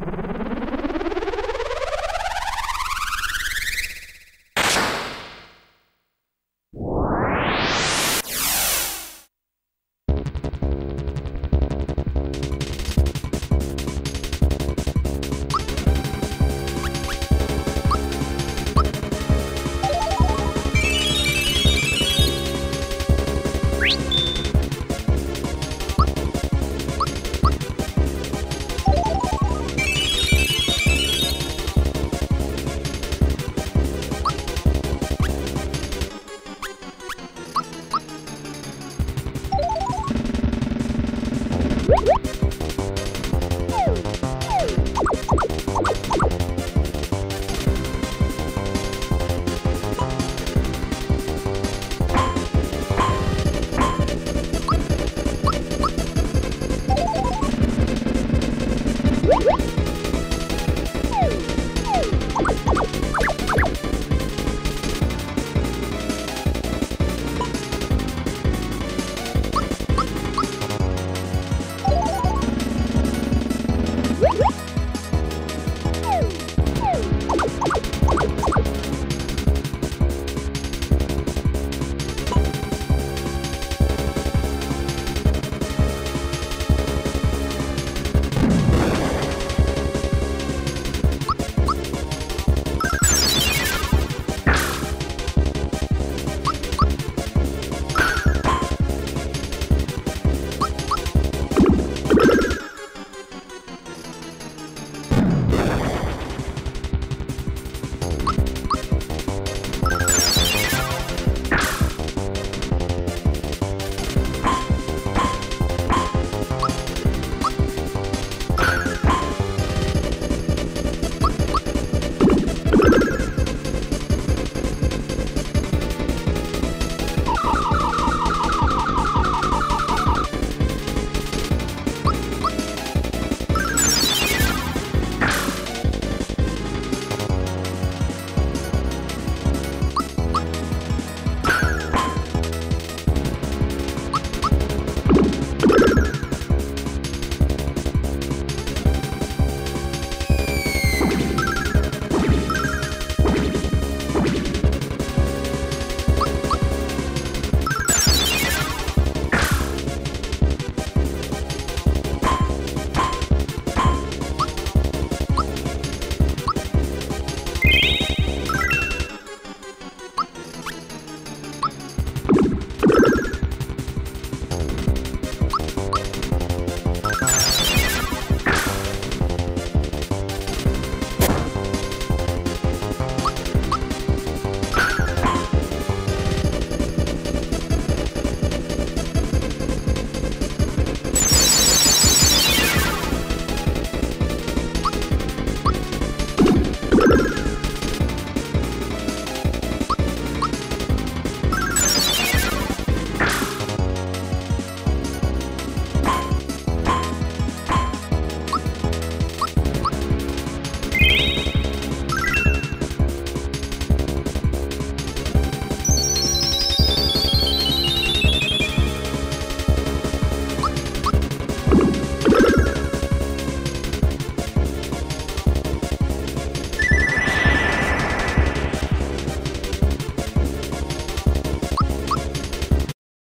you